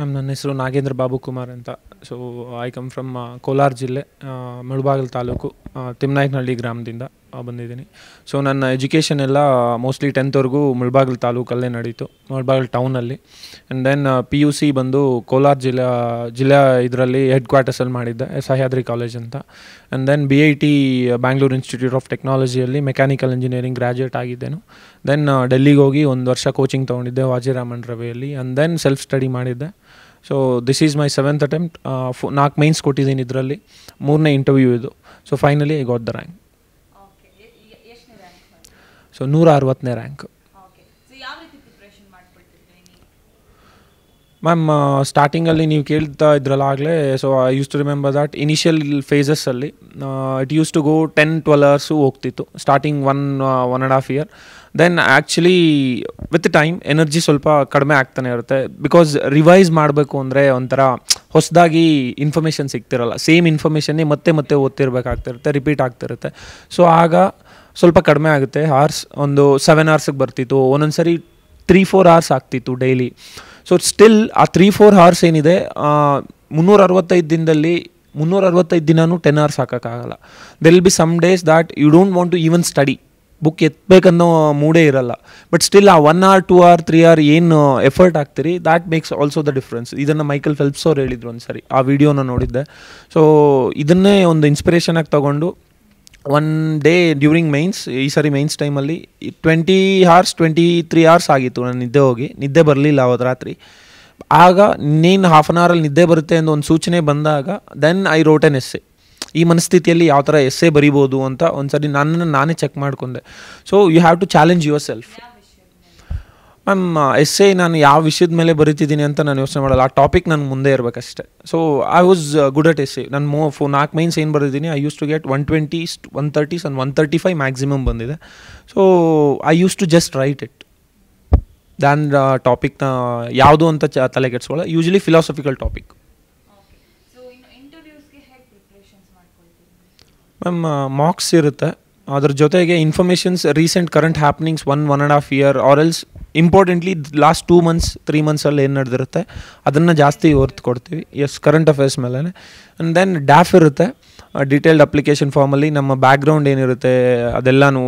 Ma'am ನನ್ನ ಹೆಸರು ನಾಗೇಂದ್ರ ಬಾಬು ಕುಮಾರ್ ಅಂತ. So I come from Kolar ಜಿಲ್ಲೆ ಮುಳಬಾಗಿಲು ತಾಲೂಕು ತಿಮ್ನಾಯಕನಹಳ್ಳಿ ಗ್ರಾಮದಿಂದ. ಬಂದಿದ್ದೀನಿ. ಸೊ ನನ್ನ ಎಜುಕೇಷನ್ ಎಲ್ಲ ಮೋಸ್ಟ್ಲಿ ಟೆಂತ್ವರೆಗೂ ಮುಳಬಾಗಿಲು ತಾಲೂಕಲ್ಲೇ ನಡೀತು, Mulbagal ಟೌನಲ್ಲಿ and then P U C ಬಂದು ಕೋಲಾರ ಜಿಲ್ಲಾ ಜಿಲ್ಲಾ ಇದರಲ್ಲಿ ಹೆಡ್ ಕ್ವಾರ್ಟರ್ಸಲ್ಲಿ ಮಾಡಿದ್ದೆ, ಸಹ್ಯಾದ್ರಿ ಕಾಲೇಜ್ ಅಂತ. And then B I T Bangalore institute of ಟೆಕ್ನಾಲಜಿಯಲ್ಲಿ mechanical engineering graduate ಆಗಿದ್ದೇನು. ದೆನ್ ಡೆಲ್ಲಿಗೆ ಹೋಗಿ ಒಂದು ವರ್ಷ ಕೋಚಿಂಗ್ ತೊಗೊಂಡಿದ್ದೆ ವಾಜಿರಾಮನ್ ರವೆಯಲ್ಲಿ. ಆ್ಯಂಡ್ ದೆನ್ ಸೆಲ್ಫ್ ಸ್ಟಡಿ ಮಾಡಿದ್ದೆ. So this is my seventh attempt ಫು, ನಾಲ್ಕು ಮೈನ್ಸ್ ಕೊಟ್ಟಿದ್ದೀನಿ ಇದರಲ್ಲಿ. ಮೂರನೇ ಇಂಟರ್ವ್ಯೂ ಇದು. So finally I got the rank so ನೂರ ಅರವತ್ತನೇ ರ್ಯಾಂಕ್ ಮ್ಯಾಮ್ ಸ್ಟಾರ್ಟಿಂಗಲ್ಲಿ ನೀವು? ಕೇಳ್ತಾ ಇದ್ರಲ್ಲ ಆಗಲೇ so I use to remember that initial ಫೇಸಸ್ಸಲ್ಲಿ it use to go ten twelve hours ಹೋಗ್ತಿತ್ತು. Starting one one and half year then actually with time energy ಸ್ವಲ್ಪ ಕಡಿಮೆ ಆಗ್ತಾನೆ ಇರುತ್ತೆ. ಬಿಕಾಸ್ ರಿವೈಸ್ ಮಾಡಬೇಕು ಅಂದರೆ ಒಂಥರ ಹೊಸದಾಗಿ ಇನ್ಫಾರ್ಮೇಷನ್ ಸಿಗ್ತಿರಲ್ಲ. ಸೇಮ್ ಇನ್ಫಾರ್ಮೇಷನ್ನೇ ಮತ್ತೆ ಮತ್ತೆ ಓದ್ತಿರ್ಬೇಕಾಗ್ತಿರುತ್ತೆ ರಿಪೀಟ್ ಆಗ್ತಿರುತ್ತೆ. ಸೊ ಆಗ ಸ್ವಲ್ಪ ಕಡಿಮೆ ಆಗುತ್ತೆ. ಹಾರ್ಸ್ ಒಂದು ಸೆವೆನ್ ಅವರ್ಸಿಗೆ ಬರ್ತಿತ್ತು. ಒಂದೊಂದು ಸರಿ ತ್ರೀ ಫೋರ್ ಅವರ್ಸ್ ಆಗ್ತಿತ್ತು ಡೈಲಿ ಸೊ ಸ್ಟಿಲ್ ಆ ತ್ರೀ ಫೋರ್ ಅವರ್ಸ್ ಏನಿದೆ ಮುನ್ನೂರ ಅರವತ್ತೈದು ದಿನದಲ್ಲಿ ಮುನ್ನೂರ ಅರವತ್ತೈದು ದಿನವೂ ten hours ಹಾಕೋಕ್ಕಾಗಲ್ಲ. There'll be some days that you don't want to even study book ಎತ್ತಬೇಕನ್ನೋ ಮೂಡೇ ಇರಲ್ಲ. ಬಟ್ ಸ್ಟಿಲ್ ಆ one or two or three or ಏನು effort ಆಗ್ತೀರಿ that makes also the difference ಇದನ್ನು ಮೈಕಲ್ ಫೆಲ್ಪ್ಸ್ ಅವ್ರು ಹೇಳಿದ್ರು ಒಂದು ಸರಿ ಆ ವಿಡಿಯೋನ ನೋಡಿದ್ದೆ. ಸೊ ಇದನ್ನೇ ಒಂದು ಇನ್ಸ್ಪಿರೇಷನ್ ಆಗಿ ತೊಗೊಂಡು ಒನ್ ಡೇ ಡ್ಯೂರಿಂಗ್ ಮೈನ್ಸ್ ಈ ಸರಿ ಮೈನ್ಸ್ ಟೈಮಲ್ಲಿ twenty hours twenty three hours ಆಗಿತ್ತು ನಾನು ನಿದ್ದೆ ಹೋಗಿ. ನಿದ್ದೆ ಬರಲಿಲ್ಲ ಅವತ್ತು ರಾತ್ರಿ ಆಗ ಇನ್ನೇನು ಹಾಫ್ ಆನ್ ಅವರಲ್ಲಿ ನಿದ್ದೆ ಬರುತ್ತೆ ಅಂತ ಒಂದು ಸೂಚನೆ ಬಂದಾಗ then I wrote an essay ಈ ಮನಸ್ಥಿತಿಯಲ್ಲಿ ಯಾವ ಥರ ಎಸ್ಸೆ ಬರಿಬೋದು ಅಂತ ಒಂದು ಸರಿ ನನ್ನನ್ನು ನಾನೇ ಚೆಕ್ ಮಾಡ್ಕೊಂಡೆ. So you have to challenge your self ma'am essay ಯಾವ ವಿಷಯದ ಮೇಲೆ ಬರಿತಿದ್ದೀನಿ ಅಂತ ನಾನು ಯೋಚನೆ ಮಾಡಲ್ಲ. ಆ ಟಾಪಿಕ್ ನನ್ನ ಮುಂದೆ ಇರಬೇಕಷ್ಟೆ. So I was good at essay ನಾನು ಮೋ, ಫೋ, ನಾಲ್ಕು ಮೈನ್ಸ್ ಏನು ಬರೆದಿದ್ದೀನಿ I use to get one twenty one thirties and one thirty five maximum ಬಂದಿದೆ so I use to just write it then ಟಾಪಿಕ್ನ ಯಾವುದು ಅಂತ ಚ ತಲೆ ಕೆಡಿಸ್ಕೊಳ್ಳೋ usually philosophical topic ma'am marks ಇರುತ್ತೆ. ಅದ್ರ ಜೊತೆಗೆ informations recent current happenings one one and half year or else importantly last two months three ಮಂತ್ಸಲ್ಲಿ ಏನು ನಡೆದಿರುತ್ತೆ, ಅದನ್ನು ಜಾಸ್ತಿ ಒರ್ತು ಕೊಡ್ತೀವಿ ಎಸ್ ಕರೆಂಟ್ ಅಫೇರ್ಸ್ ಮೇಲೆ ಆ್ಯಂಡ್ ದೆನ್ ಡ್ಯಾಫ್ ಇರುತ್ತೆ ಡೀಟೇಲ್ಡ್ ಅಪ್ಲಿಕೇಶನ್ ಫಾರ್ಮಲ್ಲಿ ನಮ್ಮ ಬ್ಯಾಕ್ಗ್ರೌಂಡ್ ಏನಿರುತ್ತೆ, ಅದೆಲ್ಲನೂ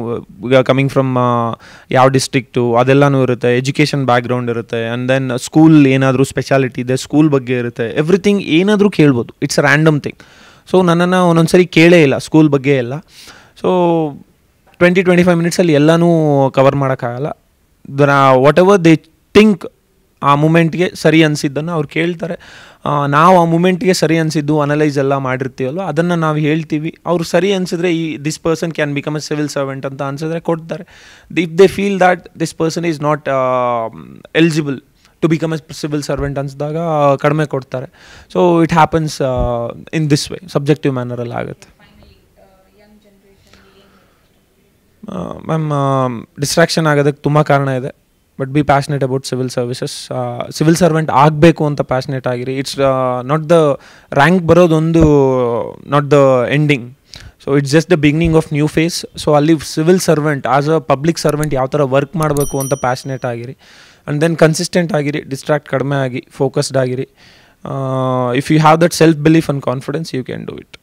ಕಮಿಂಗ್ ಫ್ರಮ್ ಯಾವ ಡಿಸ್ಟ್ರಿಕ್ಟು ಅದೆಲ್ಲನೂ ಇರುತ್ತೆ. ಎಜುಕೇಷನ್ ಬ್ಯಾಕ್ಗ್ರೌಂಡ್ ಇರುತ್ತೆ. ಆ್ಯಂಡ್ ದೆನ್ ಸ್ಕೂಲ್ ಏನಾದರೂ ಸ್ಪೆಷಾಲಿಟಿ ಇದೆ ಸ್ಕೂಲ್ ಬಗ್ಗೆ ಇರುತ್ತೆ. ಎವ್ರಿಥಿಂಗ್ ಏನಾದರೂ ಕೇಳ್ಬೋದು. ಇಟ್ಸ್ ರ್ಯಾಂಡಮ್ ಥಿಂಗ್ ಸೊ ನನ್ನನ್ನು ಒಂದೊಂದು ಸರಿ ಕೇಳೇ ಇಲ್ಲ ಸ್ಕೂಲ್ ಬಗ್ಗೆ ಎಲ್ಲ. ಸೊ ಟ್ವೆಂಟಿ ಟ್ವೆಂಟಿ ಫೈವ್ ಮಿನಿಟ್ಸಲ್ಲಿ ಎಲ್ಲನೂ ಕವರ್ ಮಾಡೋಕ್ಕಾಗಲ್ಲ. ವಾಟ್ ಎವರ್ ದೇ ಥಿಂಕ್ ಆ ಮೂಮೆಂಟ್ಗೆ ಸರಿ ಅನಿಸಿದ್ದನ್ನು ಅವ್ರು ಕೇಳ್ತಾರೆ. ನಾವು ಆ ಮೂಮೆಂಟ್ಗೆ ಸರಿ ಅನಿಸಿದ್ದು ಅನಲೈಸ್ ಎಲ್ಲ ಮಾಡಿರ್ತೀವಲ್ಲ ಅದನ್ನು ನಾವು ಹೇಳ್ತೀವಿ. ಅವ್ರು ಸರಿ ಅನಿಸಿದ್ರೆ ಈ this person can become a civil servant ಅಂತ ಅನಿಸಿದ್ರೆ ಕೊಡ್ತಾರೆ. If they feel that this person is not eligible to become a civil servant ಅನ್ಸಿದಾಗ ಕಡಿಮೆ ಕೊಡ್ತಾರೆ. So it happens in this way subjective ಮ್ಯಾನರಲ್ಲಿ ಆಗುತ್ತೆ. ಫೈನಲಿ ಯಂಗ್ ಜನ್ರೇಷನ್ಗೆ ಏನು ಮ್ಯಾಮ್ ಡಿಸ್ಟ್ರಾಕ್ಷನ್ ಆಗೋದಕ್ಕೆ ತುಂಬ ಕಾರಣ ಇದೆ. But be passionate about civil services civil servant ಆಗಬೇಕು ಅಂತ ಪ್ಯಾಷನೇಟ್ ಆಗಿರಿ. It's not the rank ಬರೋದೊಂದು not the ending so it's just the beginning of new phase so ಅಲ್ಲಿ civil servant as a public servant ಯಾವ ಥರ work ಮಾಡಬೇಕು ಅಂತ passionate ಆಗಿರಿ. And then consistent ಆಗಿರಿ ಡಿಸ್ಟ್ರಾಕ್ಟ್ ಕಡಿಮೆ ಆಗಿ ಫೋಕಸ್ಡ್ ಆಗಿರಿ. If you have that self belief and confidence you can do it